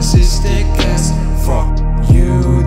This is the cast. Fuck you.